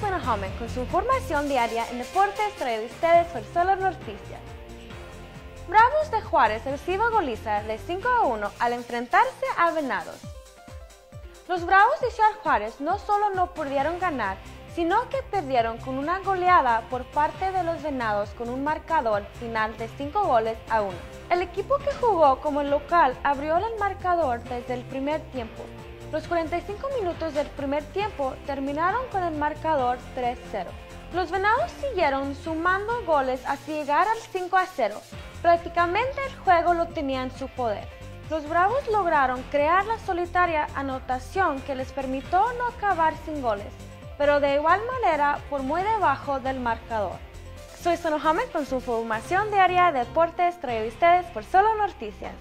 Sonojamen con su información diaria en deportes traído ustedes por Solo Noticias. Bravos de Juárez recibe goliza de 5 a 1 al enfrentarse a Venados. Los Bravos de Ciudad Juárez no solo no pudieron ganar, sino que perdieron con una goleada por parte de los Venados con un marcador final de 5 goles a 1. El equipo que jugó como local abrió el marcador desde el primer tiempo, los 45 minutos del primer tiempo terminaron con el marcador 3-0. Los Venados siguieron sumando goles hasta llegar al 5 0. Prácticamente el juego lo tenía en su poder. Los Bravos lograron crear la solitaria anotación que les permitió no acabar sin goles, pero de igual manera por muy debajo del marcador. Soy Sonohamed con su información diaria de deportes traído ustedes por Solo Noticias.